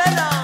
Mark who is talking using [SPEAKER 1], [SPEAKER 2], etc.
[SPEAKER 1] Helena.